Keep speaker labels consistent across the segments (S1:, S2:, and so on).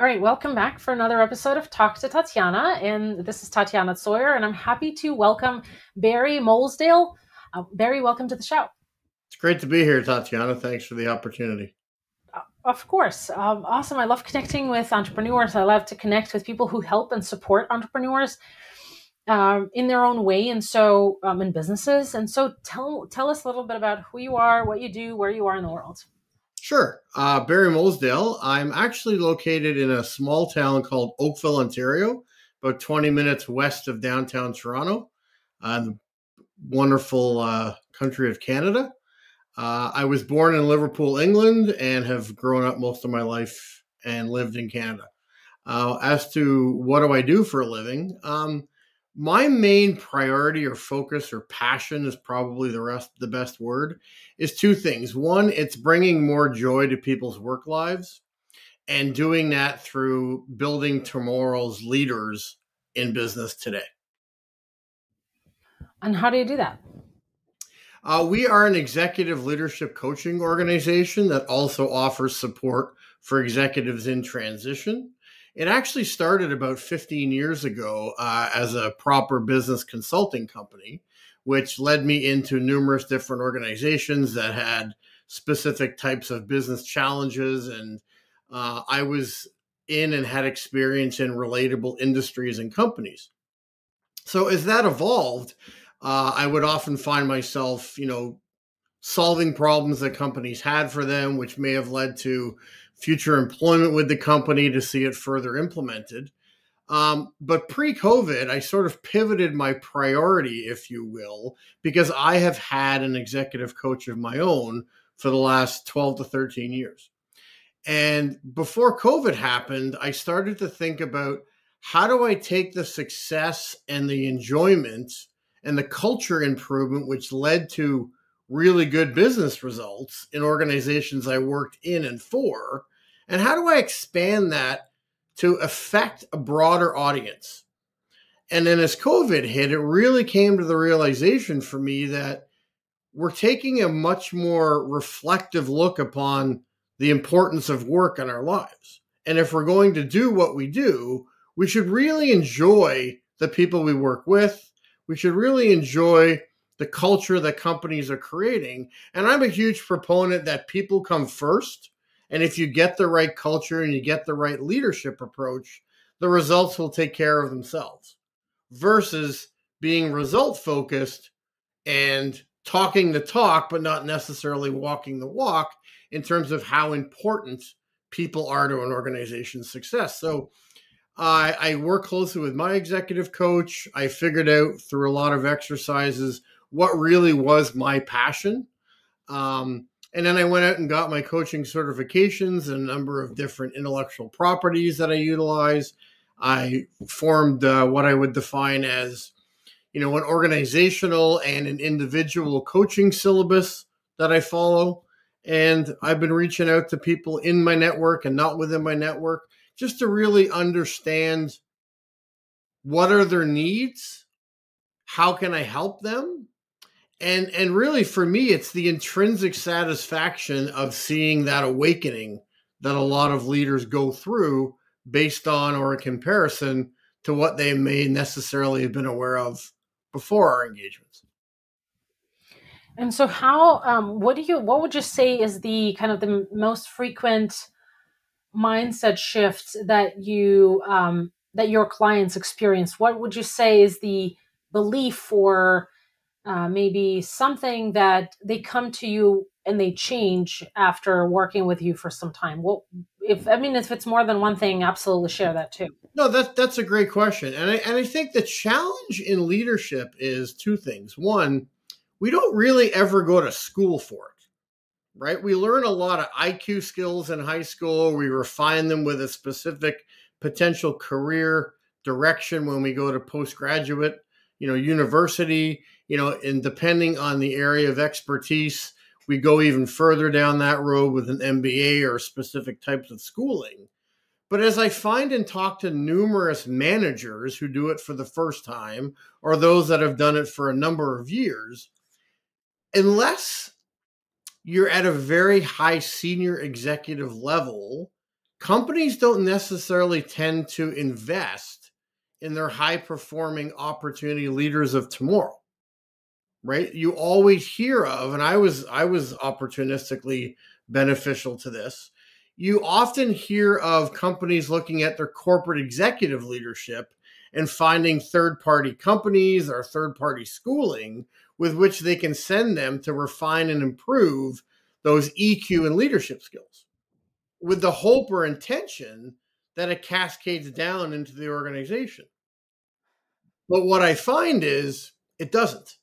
S1: All right, welcome back for another episode of Talk to Tatiana. And this is Tatiana Tsoir, and I'm happy to welcome Barry Moulsdale. Uh, Barry, welcome to the show.
S2: It's great to be here, Tatiana. Thanks for the opportunity.
S1: Uh, of course. Um, awesome. I love connecting with entrepreneurs. I love to connect with people who help and support entrepreneurs um, in their own way, and so um, in businesses. And so, tell tell us a little bit about who you are, what you do, where you are in the world.
S2: Sure. Uh, Barry Moulsdale. I'm actually located in a small town called Oakville, Ontario, about 20 minutes west of downtown Toronto, uh, the wonderful uh, country of Canada. Uh, I was born in Liverpool, England, and have grown up most of my life and lived in Canada. Uh, as to what do I do for a living, um, my main priority or focus or passion is probably the rest the best word is two things. One it's bringing more joy to people's work lives and doing that through building tomorrow's leaders in business today.
S1: And how do you do that?
S2: Uh, we are an executive leadership coaching organization that also offers support for executives in transition it actually started about 15 years ago uh, as a proper business consulting company, which led me into numerous different organizations that had specific types of business challenges. And uh, I was in and had experience in relatable industries and companies. So as that evolved, uh, I would often find myself, you know, solving problems that companies had for them, which may have led to future employment with the company to see it further implemented. Um, but pre COVID, I sort of pivoted my priority, if you will, because I have had an executive coach of my own for the last 12 to 13 years. And before COVID happened, I started to think about how do I take the success and the enjoyment and the culture improvement, which led to really good business results in organizations I worked in and for, and how do I expand that to affect a broader audience? And then as COVID hit, it really came to the realization for me that we're taking a much more reflective look upon the importance of work in our lives. And if we're going to do what we do, we should really enjoy the people we work with. We should really enjoy the culture that companies are creating. And I'm a huge proponent that people come first and if you get the right culture and you get the right leadership approach, the results will take care of themselves versus being result focused and talking the talk, but not necessarily walking the walk in terms of how important people are to an organization's success. So I, I work closely with my executive coach. I figured out through a lot of exercises what really was my passion. Um, and then I went out and got my coaching certifications and a number of different intellectual properties that I utilize. I formed uh, what I would define as, you know, an organizational and an individual coaching syllabus that I follow. And I've been reaching out to people in my network and not within my network just to really understand what are their needs, how can I help them, and and really for me it's the intrinsic satisfaction of seeing that awakening that a lot of leaders go through based on or a comparison to what they may necessarily have been aware of before our engagements.
S1: And so how um, what do you what would you say is the kind of the most frequent mindset shift that you um, that your clients experience? What would you say is the belief or uh, maybe something that they come to you and they change after working with you for some time. Well if i mean if it's more than one thing absolutely share that too.
S2: No that, that's a great question. And I, and I think the challenge in leadership is two things. One we don't really ever go to school for it right? We learn a lot of iq skills in high school. We refine them with a specific potential career direction when we go to postgraduate you know university you know, and depending on the area of expertise, we go even further down that road with an MBA or specific types of schooling. But as I find and talk to numerous managers who do it for the first time or those that have done it for a number of years, unless you're at a very high senior executive level companies don't necessarily tend to invest in their high performing opportunity leaders of tomorrow right you always hear of and i was i was opportunistically beneficial to this you often hear of companies looking at their corporate executive leadership and finding third party companies or third party schooling with which they can send them to refine and improve those EQ and leadership skills with the hope or intention that it cascades down into the organization. But what I find is it doesn't.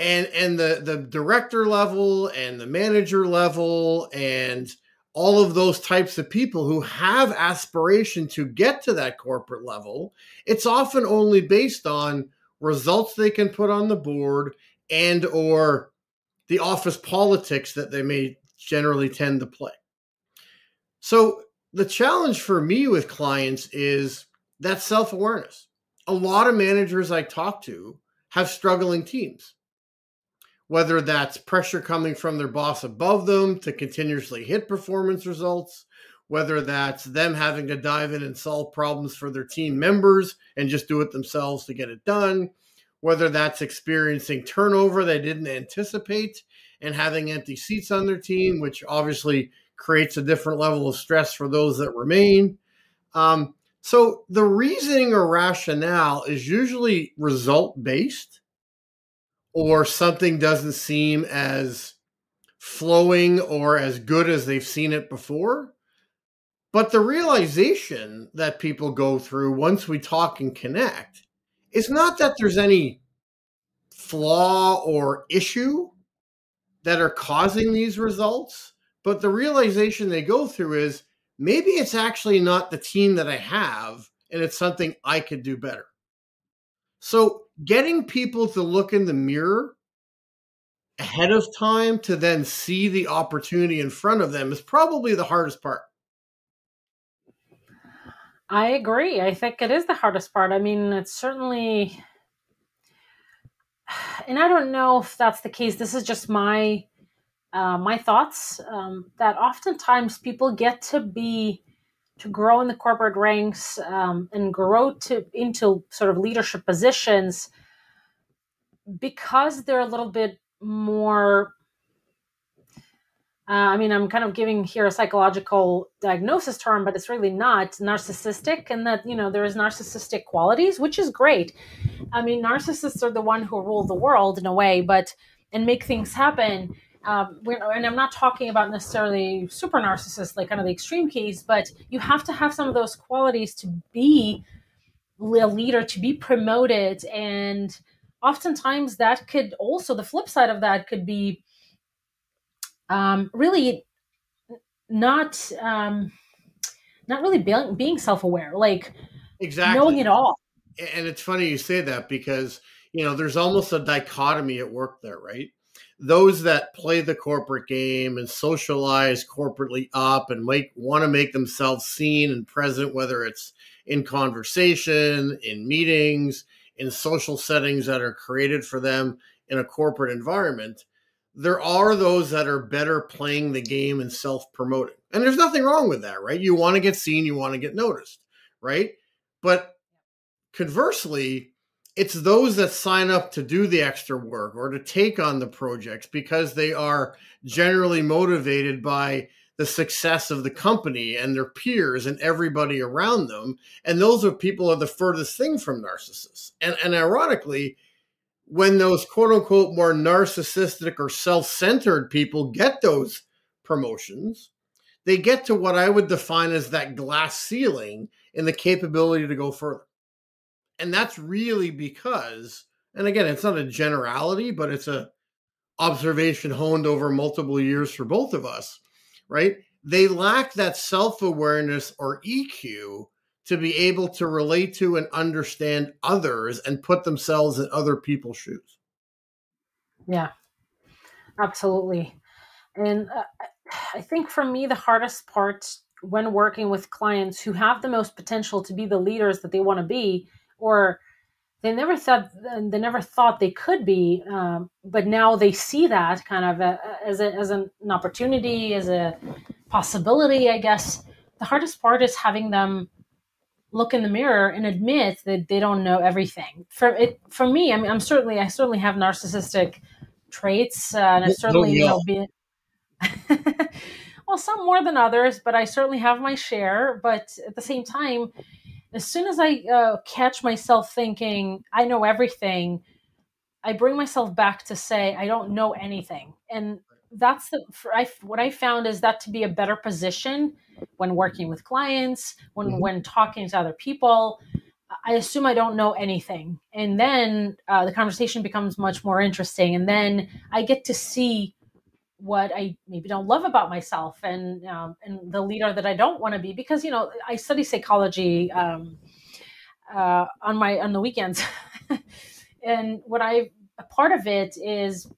S2: And and the the director level and the manager level and all of those types of people who have aspiration to get to that corporate level, it's often only based on results they can put on the board and or the office politics that they may generally tend to play. So the challenge for me with clients is that self-awareness. A lot of managers I talk to have struggling teams whether that's pressure coming from their boss above them to continuously hit performance results, whether that's them having to dive in and solve problems for their team members and just do it themselves to get it done, whether that's experiencing turnover they didn't anticipate and having empty seats on their team, which obviously creates a different level of stress for those that remain. Um, so the reasoning or rationale is usually result based or something doesn't seem as flowing or as good as they've seen it before. But the realization that people go through once we talk and connect is not that there's any flaw or issue that are causing these results, but the realization they go through is maybe it's actually not the team that I have and it's something I could do better. So getting people to look in the mirror ahead of time to then see the opportunity in front of them is probably the hardest part.
S1: I agree. I think it is the hardest part. I mean, it's certainly and I don't know if that's the case. This is just my uh, my thoughts um, that oftentimes people get to be to grow in the corporate ranks um, and grow to into sort of leadership positions because they're a little bit more uh, I mean, I'm kind of giving here a psychological diagnosis term, but it's really not narcissistic, and that you know there is narcissistic qualities, which is great. I mean, narcissists are the one who rule the world in a way, but and make things happen um, and I'm not talking about necessarily super narcissist, like kind of the extreme case, but you have to have some of those qualities to be a leader, to be promoted. And oftentimes that could also, the flip side of that could be um, really not, um, not really being, being self-aware, like exactly knowing it all.
S2: And it's funny you say that because, you know, there's almost a dichotomy at work there, right? Those that play the corporate game and socialize corporately up and make want to make themselves seen and present, whether it's in conversation, in meetings, in social settings that are created for them in a corporate environment, there are those that are better playing the game and self promoting. And there's nothing wrong with that, right? You want to get seen, you want to get noticed, right? But conversely, it's those that sign up to do the extra work or to take on the projects because they are generally motivated by the success of the company and their peers and everybody around them. And those are people are the furthest thing from narcissists. And, and ironically, when those quote unquote more narcissistic or self centered people get those promotions, they get to what I would define as that glass ceiling in the capability to go further. And that's really because, and again, it's not a generality, but it's a observation honed over multiple years for both of us, right? They lack that self awareness or EQ to be able to relate to and understand others and put themselves in other people's shoes.
S1: Yeah, absolutely. And uh, I think for me, the hardest part when working with clients who have the most potential to be the leaders that they want to be or they never thought they never thought they could be, um, but now they see that kind of a, as a, as an opportunity, as a possibility, I guess. the hardest part is having them look in the mirror and admit that they don't know everything. For it, for me, I mean, I'm certainly, I certainly have narcissistic traits, uh, and I certainly, you know, be, well, some more than others, but I certainly have my share. But at the same time, as soon as I uh, catch myself thinking I know everything, I bring myself back to say I don't know anything, and that's the for I, what I found is that to be a better position when working with clients, when mm-hmm. when talking to other people. I assume I don't know anything, and then uh, the conversation becomes much more interesting, and then I get to see what I maybe don't love about myself and um, and the leader that I don't want to be because you know I study psychology um, uh, on my on the weekends. And what I a part of it is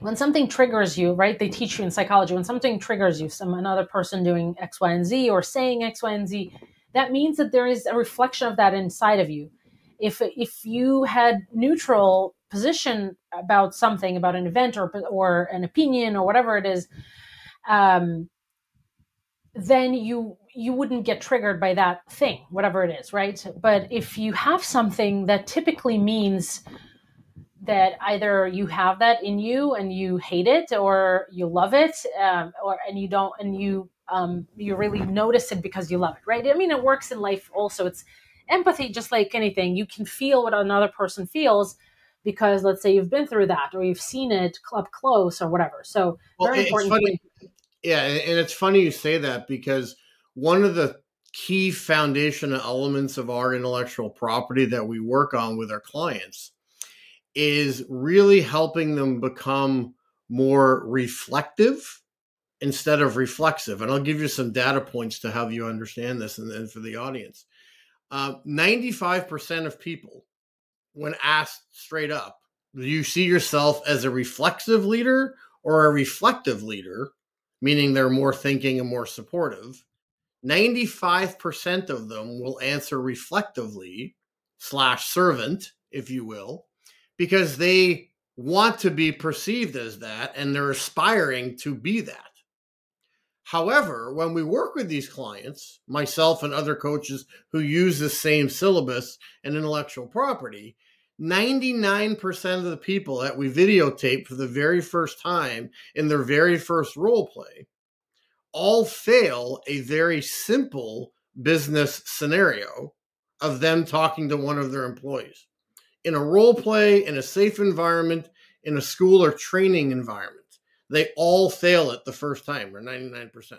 S1: when something triggers you right they teach you in psychology when something triggers you some another person doing X Y and Z or saying X Y and Z that means that there is a reflection of that inside of you. If if you had neutral position about something about an event or or an opinion or whatever it is um, then you you wouldn't get triggered by that thing whatever it is right? But if you have something that typically means that either you have that in you and you hate it or you love it um, or and you don't and you um, you really notice it because you love it right? I mean it works in life also. It's empathy just like anything. You can feel what another person feels because let's say you've been through that or you've seen it up close or whatever. So well, very important.
S2: Funny, yeah, and it's funny you say that because one of the key foundational elements of our intellectual property that we work on with our clients is really helping them become more reflective instead of reflexive. And I'll give you some data points to help you understand this and, then for the audience. Uh, 95% of people when asked straight up, do you see yourself as a reflexive leader or a reflective leader, meaning they're more thinking and more supportive? 95% of them will answer reflectively slash servant, if you will, because they want to be perceived as that and they're aspiring to be that. However, when we work with these clients, myself and other coaches who use the same syllabus and intellectual property, 99% of the people that we videotape for the very first time in their very first role play all fail a very simple business scenario of them talking to one of their employees. In a role play in a safe environment in a school or training environment they all fail it the first time or 99%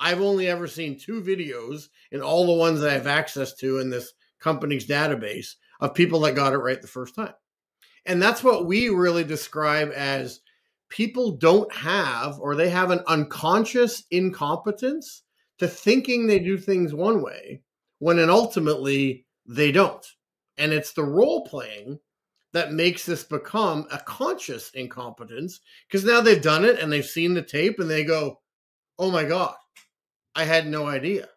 S2: i've only ever seen two videos in all the ones that i have access to in this company's database of people that got it right the first time. And that's what we really describe as people don't have or they have an unconscious incompetence to thinking they do things one way when and ultimately they don't. And it's the role playing that makes this become a conscious incompetence because now they've done it and they've seen the tape and they go, oh my God, I had no idea.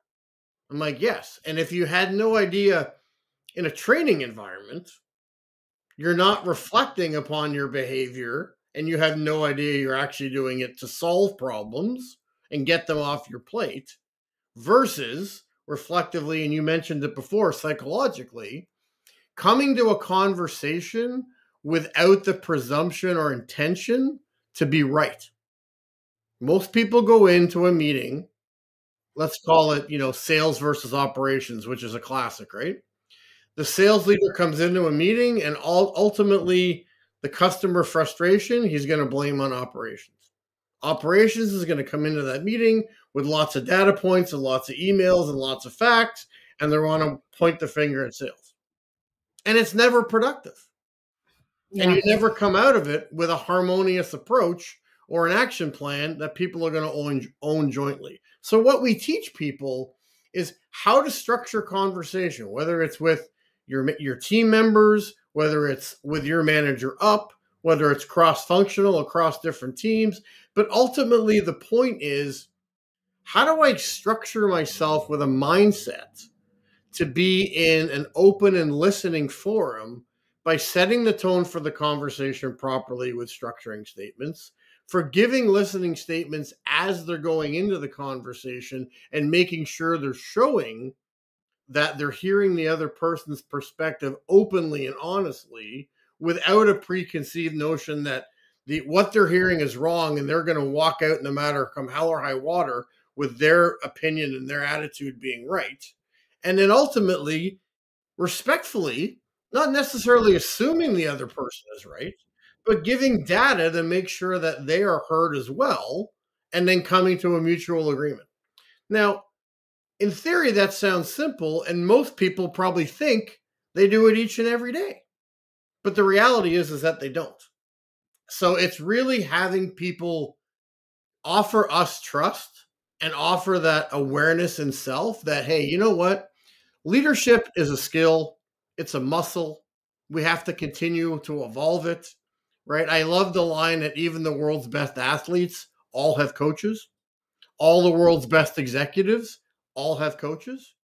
S2: I'm like, yes. And if you had no idea in a training environment, you're not reflecting upon your behavior and you have no idea you're actually doing it to solve problems and get them off your plate versus reflectively, and you mentioned it before, psychologically, coming to a conversation without the presumption or intention to be right. Most people go into a meeting, let's call it, you know, sales versus operations, which is a classic, right? The sales leader comes into a meeting and all, ultimately the customer frustration he's going to blame on operations. Operations is going to come into that meeting with lots of data points and lots of emails and lots of facts and they want to point the finger at sales. And it's never productive. Yeah. and you never come out of it with a harmonious approach or an action plan that people are going to own, own jointly. So what we teach people is how to structure conversation whether it's with your your team members, whether it's with your manager up, whether it's cross functional across different teams. But ultimately, the point is how do I structure myself with a mindset to be in an open and listening forum by setting the tone for the conversation properly with structuring statements, for giving listening statements as they're going into the conversation and making sure they're showing that they're hearing the other person's perspective openly and honestly without a preconceived notion that the what they're hearing is wrong and they're going to walk out no matter come hell or high water with their opinion and their attitude being right. And then ultimately respectfully not necessarily assuming the other person is right but giving data to make sure that they are heard as well and then coming to a mutual agreement. Now in theory that sounds simple and most people probably think they do it each and every day but the reality is is that they don't so it's really having people offer us trust and offer that awareness in self that, hey, you know what? Leadership is a skill, it's a muscle. We have to continue to evolve it, right? I love the line that even the world's best athletes all have coaches, all the world's best executives all have coaches.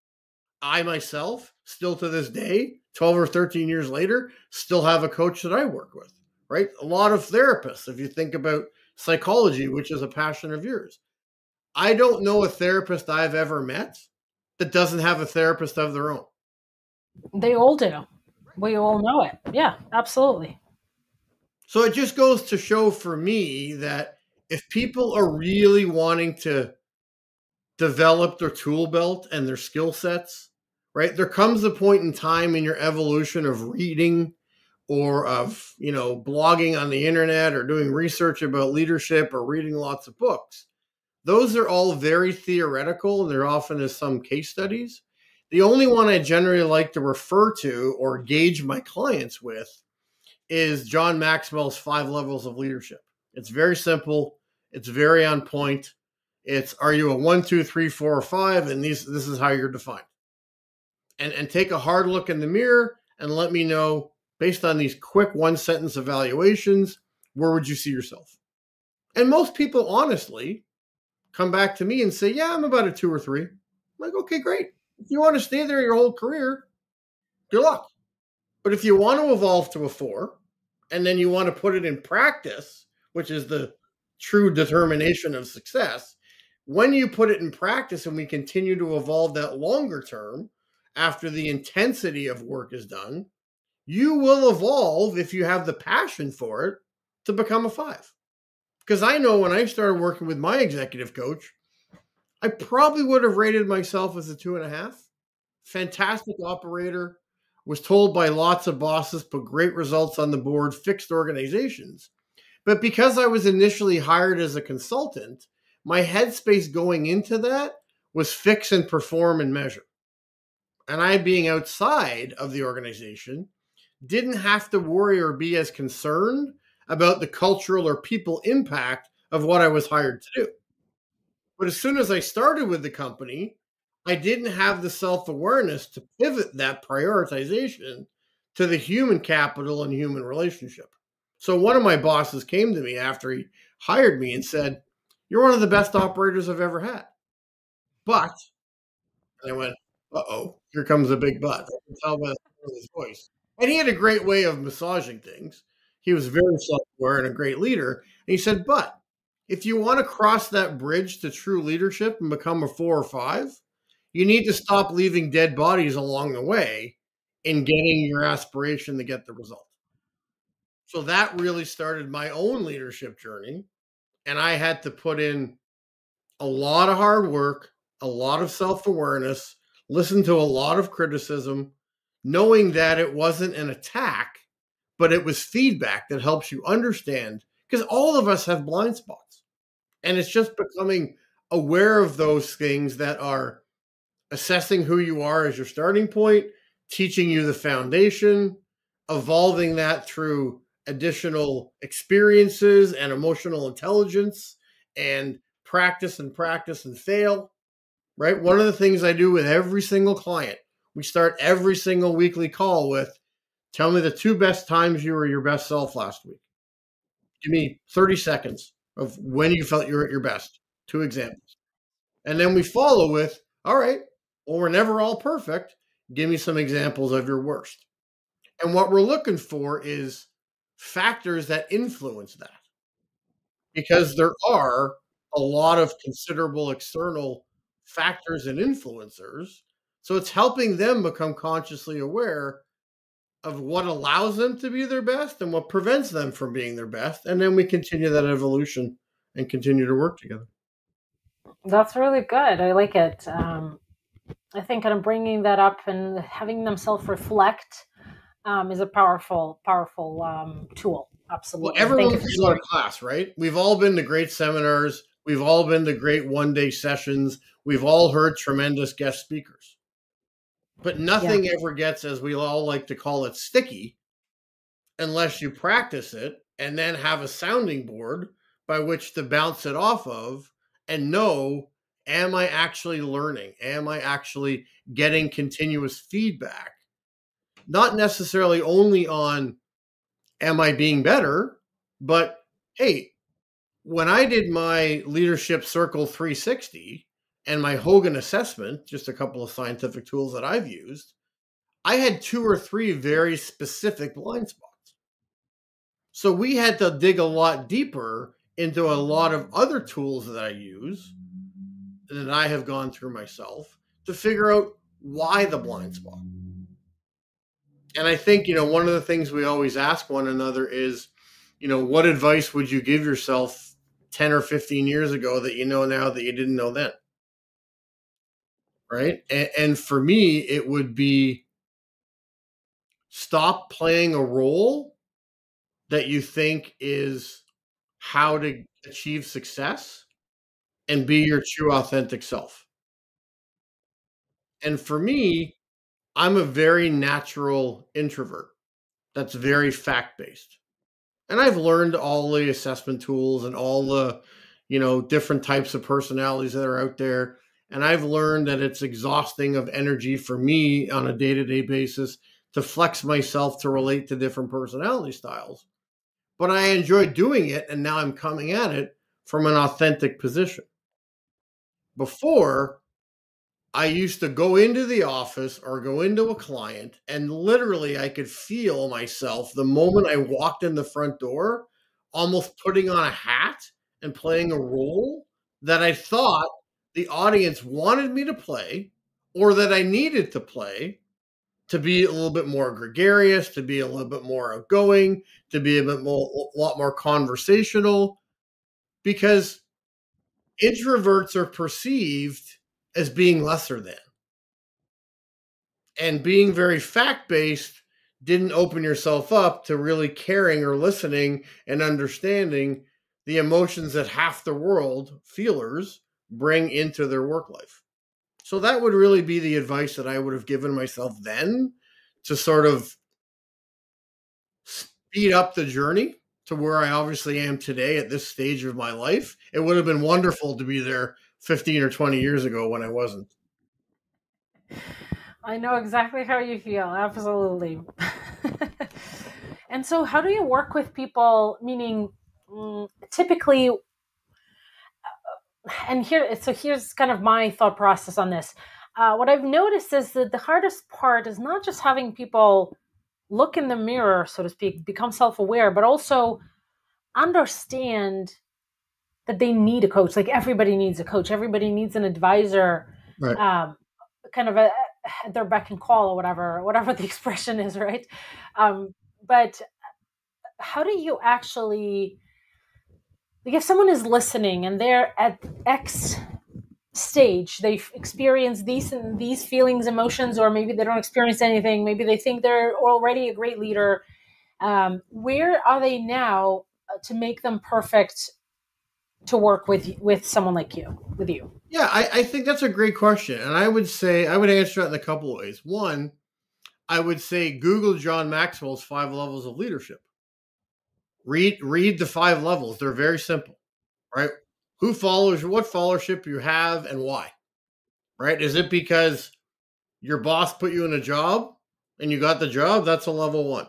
S2: I myself, still to this day, 12 or 13 years later, still have a coach that I work with right? A lot of therapists, if you think about psychology, which is a passion of yours. I don't know a therapist I've ever met that doesn't have a therapist of their own.
S1: They all do. We all know it. Yeah, absolutely.
S2: So it just goes to show for me that if people are really wanting to develop their tool belt and their skill sets, right? There comes a point in time in your evolution of reading or of you know blogging on the internet or doing research about leadership or reading lots of books. Those are all very theoretical. And they're often as some case studies. The only one i generally like to refer to or gauge my clients with is john maxwell's five levels of leadership. It's very simple. It's very on point it's are you a one two three four or five and these this is how you're defined and and take a hard look in the mirror and let me know based on these quick one sentence evaluations, where would you see yourself? And most people, honestly, come back to me and say, Yeah, I'm about a two or three. I'm like, okay, great. If you want to stay there your whole career, good luck. But if you want to evolve to a four, and then you want to put it in practice, which is the true determination of success, when you put it in practice and we continue to evolve that longer term after the intensity of work is done, you will evolve if you have the passion for it to become a five. Because I know when I started working with my executive coach, I probably would have rated myself as a two and a half. Fantastic operator, was told by lots of bosses, put great results on the board, fixed organizations. But because I was initially hired as a consultant, my headspace going into that was fix and perform and measure. And I being outside of the organization, didn't have to worry or be as concerned about the cultural or people impact of what I was hired to do. But as soon as I started with the company, I didn't have the self awareness to pivot that prioritization to the human capital and human relationship. So one of my bosses came to me after he hired me and said, You're one of the best operators I've ever had. But, I went, Uh oh, here comes a big but. I can tell by his voice. And he had a great way of massaging things. He was very self aware and a great leader. And he said, But if you want to cross that bridge to true leadership and become a four or five, you need to stop leaving dead bodies along the way in getting your aspiration to get the result. So that really started my own leadership journey. And I had to put in a lot of hard work, a lot of self awareness, listen to a lot of criticism, knowing that it wasn't an attack, but it was feedback that helps you understand because all of us have blind spots. And it's just becoming aware of those things that are assessing who you are as your starting point, teaching you the foundation, evolving that through additional experiences and emotional intelligence and practice and practice and fail. Right. One of the things I do with every single client we start every single weekly call with tell me the two best times you were your best self last week. Give me 30 seconds of when you felt you were at your best. Two examples. And then we follow with, all right, well, we're never all perfect. Give me some examples of your worst. And what we're looking for is factors that influence that. because there are a lot of considerable external factors and influencers. So it's helping them become consciously aware of what allows them to be their best and what prevents them from being their best. And then we continue that evolution and continue to work together.
S1: That's really good. I like it. Um, I think kind of bringing that up and having them self reflect um, is a powerful, powerful um, tool. Absolutely.
S2: Well, everyone can go to class, right? We've all been to great seminars. We've all been to great one day sessions. We've all heard tremendous guest speakers. But nothing yeah. ever gets, as we all like to call it, sticky unless you practice it and then have a sounding board by which to bounce it off of and know am I actually learning? Am I actually getting continuous feedback? Not necessarily only on am I being better, but hey, when I did my leadership circle 360, and my Hogan assessment, just a couple of scientific tools that I've used, I had two or three very specific blind spots. So we had to dig a lot deeper into a lot of other tools that I use that I have gone through myself to figure out why the blind spot. And I think, you know, one of the things we always ask one another is, you know, what advice would you give yourself 10 or 15 years ago that you know now that you didn't know then? right? And, and for me, it would be stop playing a role that you think is how to achieve success and be your true authentic self. And for me, I'm a very natural introvert that's very fact based. And I've learned all the assessment tools and all the, you know, different types of personalities that are out there. And I've learned that it's exhausting of energy for me on a day to day basis to flex myself to relate to different personality styles. But I enjoy doing it. And now I'm coming at it from an authentic position. Before, I used to go into the office or go into a client, and literally I could feel myself the moment I walked in the front door, almost putting on a hat and playing a role that I thought the audience wanted me to play or that I needed to play to be a little bit more gregarious, to be a little bit more outgoing, to be a bit more a lot more conversational because introverts are perceived as being lesser than. And being very fact-based didn't open yourself up to really caring or listening and understanding the emotions that half the world, feelers, bring into their work life. So that would really be the advice that I would have given myself then to sort of speed up the journey to where I obviously am today at this stage of my life. It would have been wonderful to be there 15 or 20 years ago when I wasn't.
S1: I know exactly how you feel. Absolutely. and so, how do you work with people? Meaning, mm, typically, and here so here's kind of my thought process on this uh, what i've noticed is that the hardest part is not just having people look in the mirror so to speak become self-aware but also understand that they need a coach like everybody needs a coach everybody needs an advisor right. um, kind of a, their beck and call or whatever whatever the expression is right um, but how do you actually like if someone is listening and they're at X stage, they've experienced these and these feelings, emotions, or maybe they don't experience anything. Maybe they think they're already a great leader. Um, where are they now uh, to make them perfect to work with with someone like you, with you?
S2: Yeah, I, I think that's a great question, and I would say I would answer it in a couple ways. One, I would say Google John Maxwell's five levels of leadership read read the five levels. They're very simple, right? Who follows what followership you have and why? Right? Is it because your boss put you in a job and you got the job? That's a level 1.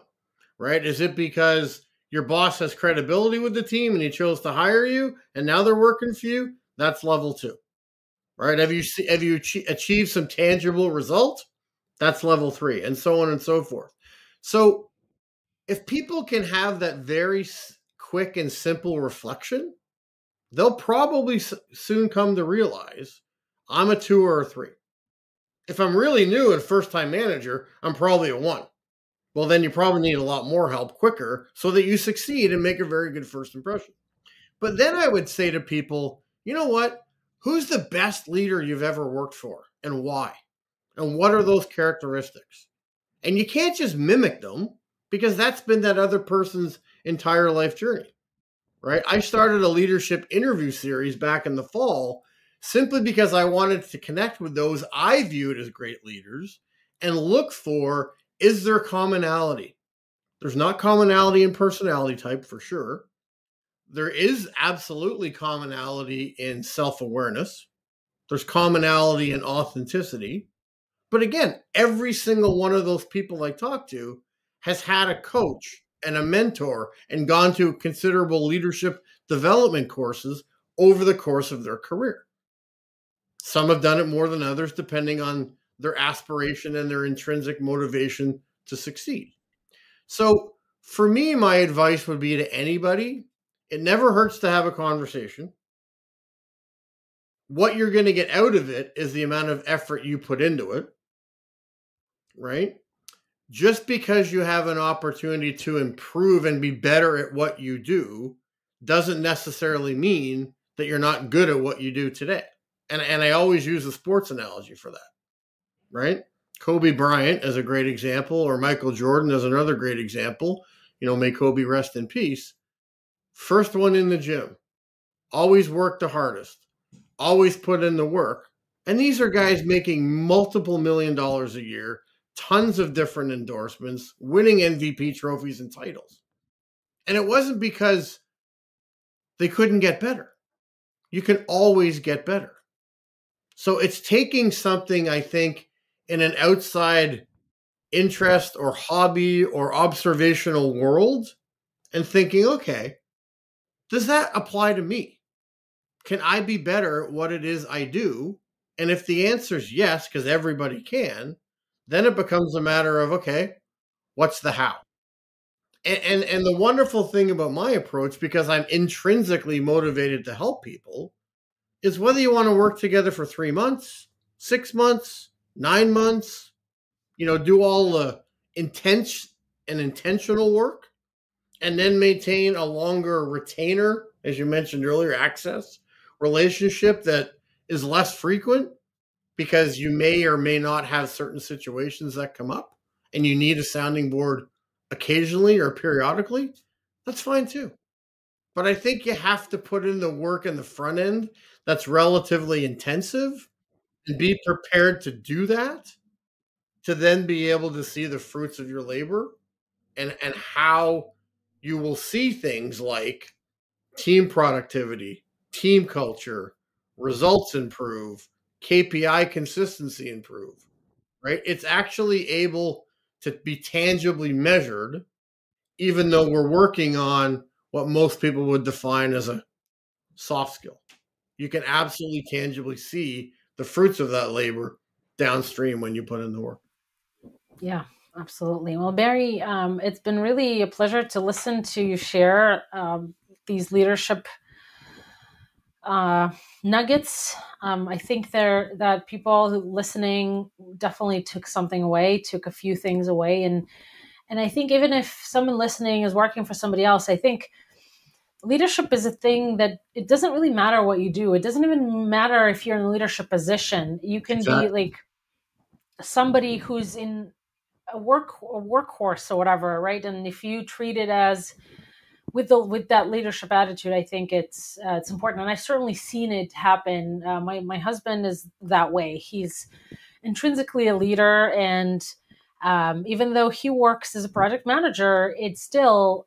S2: Right? Is it because your boss has credibility with the team and he chose to hire you and now they're working for you? That's level 2. Right? Have you have you achieved some tangible result? That's level 3 and so on and so forth. So if people can have that very quick and simple reflection they'll probably soon come to realize I'm a two or a three. If I'm really new and first time manager, I'm probably a one. Well, then you probably need a lot more help quicker so that you succeed and make a very good first impression. But then I would say to people, you know what? Who's the best leader you've ever worked for and why? And what are those characteristics? And you can't just mimic them because that's been that other person's entire life journey, right? I started a leadership interview series back in the fall simply because I wanted to connect with those I viewed as great leaders and look for is there commonality? There's not commonality in personality type for sure. There is absolutely commonality in self awareness. There's commonality in authenticity. But again, every single one of those people I talk to has had a coach and a mentor and gone to considerable leadership development courses over the course of their career. Some have done it more than others, depending on their aspiration and their intrinsic motivation to succeed. So, for me, my advice would be to anybody it never hurts to have a conversation. What you're going to get out of it is the amount of effort you put into it, right? Just because you have an opportunity to improve and be better at what you do doesn't necessarily mean that you're not good at what you do today. And, and I always use a sports analogy for that right? Kobe Bryant as a great example, or Michael Jordan as another great example. You know, may Kobe rest in peace. First one in the gym, always worked the hardest, always put in the work. And these are guys making multiple million dollars a year, tons of different endorsements, winning MVP trophies and titles. And it wasn't because they couldn't get better. You can always get better. So it's taking something, I think, in an outside interest or hobby or observational world and thinking, okay, does that apply to me? Can I be better at what it is I do? And if the answer is yes, because everybody can, then it becomes a matter of, okay, what's the how? And, and, and the wonderful thing about my approach, because I'm intrinsically motivated to help people, is whether you want to work together for three months, six months, nine months, you know, do all the intense and intentional work, and then maintain a longer retainer, as you mentioned earlier, access relationship that is less frequent because you may or may not have certain situations that come up and you need a sounding board occasionally or periodically, that's fine too. But I think you have to put in the work in the front end that's relatively intensive and be prepared to do that to then be able to see the fruits of your labor and and how you will see things like team productivity, team culture, results improve, KPI consistency improve. Right? It's actually able to be tangibly measured even though we're working on what most people would define as a soft skill. You can absolutely tangibly see the fruits of that labor downstream when you put in the work.
S1: Yeah, absolutely. Well, Barry, um, it's been really a pleasure to listen to you share um, these leadership uh, nuggets. Um, I think there that people listening definitely took something away, took a few things away, and and I think even if someone listening is working for somebody else, I think leadership is a thing that it doesn't really matter what you do. It doesn't even matter if you're in a leadership position. You can exactly. be like somebody who's in a work a workhorse or whatever, right? And if you treat it as with the with that leadership attitude, I think it's uh, it's important, and I've certainly seen it happen. Uh, my my husband is that way. He's intrinsically a leader, and um, even though he works as a project manager, it's still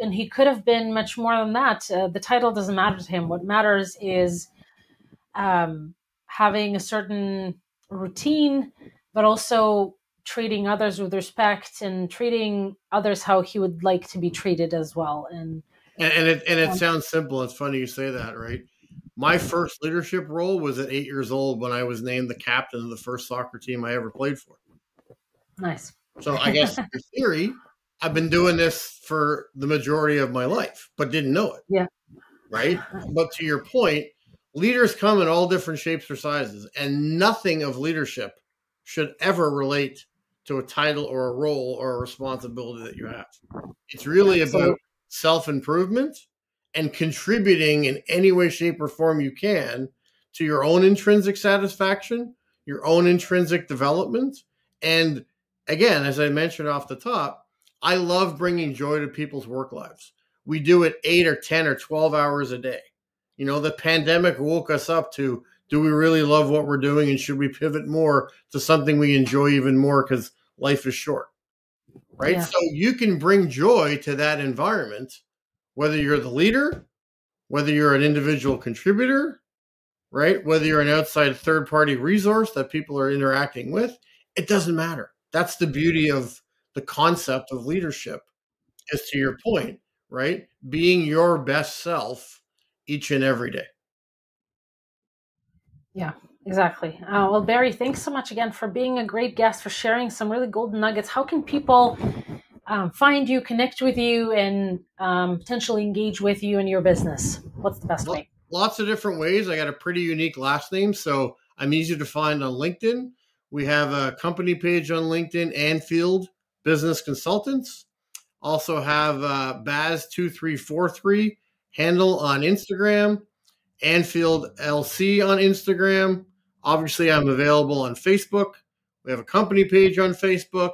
S1: and he could have been much more than that. Uh, the title doesn't matter to him. What matters is um, having a certain routine, but also treating others with respect and treating others how he would like to be treated as well. And
S2: and, and it and it um, sounds simple. It's funny you say that, right? My first leadership role was at eight years old when I was named the captain of the first soccer team I ever played for.
S1: Nice.
S2: So I guess in theory, I've been doing this for the majority of my life, but didn't know it.
S1: Yeah.
S2: right? But to your point, leaders come in all different shapes or sizes, and nothing of leadership should ever relate to a title or a role or a responsibility that you have. It's really about self improvement and contributing in any way, shape, or form you can to your own intrinsic satisfaction, your own intrinsic development. And again, as I mentioned off the top, I love bringing joy to people's work lives. We do it eight or 10 or 12 hours a day. You know, the pandemic woke us up to do we really love what we're doing and should we pivot more to something we enjoy even more because life is short right yeah. so you can bring joy to that environment whether you're the leader whether you're an individual contributor right whether you're an outside third party resource that people are interacting with it doesn't matter that's the beauty of the concept of leadership is to your point right being your best self each and every day
S1: yeah, exactly. Uh, well, Barry, thanks so much again for being a great guest, for sharing some really golden nuggets. How can people um, find you, connect with you, and um, potentially engage with you in your business? What's the best way?
S2: Lots of different ways. I got a pretty unique last name, so I'm easy to find on LinkedIn. We have a company page on LinkedIn, Anfield Business Consultants. Also have uh, Baz2343 handle on Instagram Anfield LC on Instagram. Obviously, I'm available on Facebook. We have a company page on Facebook.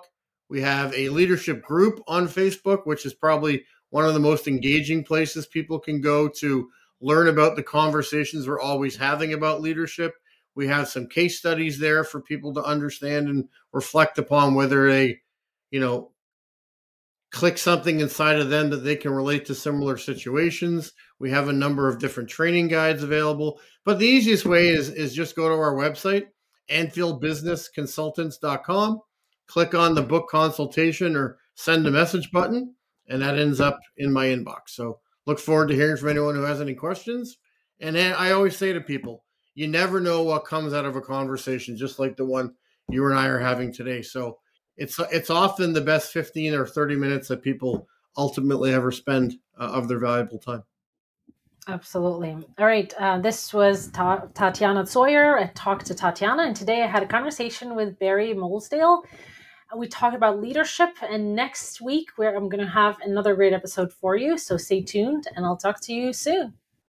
S2: We have a leadership group on Facebook, which is probably one of the most engaging places people can go to learn about the conversations we're always having about leadership. We have some case studies there for people to understand and reflect upon whether they, you know, click something inside of them that they can relate to similar situations. We have a number of different training guides available, but the easiest way is is just go to our website, AnfieldBusinessConsultants.com, click on the book consultation or send a message button, and that ends up in my inbox. So look forward to hearing from anyone who has any questions. And I always say to people, you never know what comes out of a conversation, just like the one you and I are having today. So it's it's often the best 15 or 30 minutes that people ultimately ever spend uh, of their valuable time.
S1: Absolutely. All right. Uh, this was Ta- Tatiana Tsoir I talked to Tatiana. And today I had a conversation with Barry Moulsdale. We talked about leadership. And next week, where I'm going to have another great episode for you. So stay tuned and I'll talk to you soon.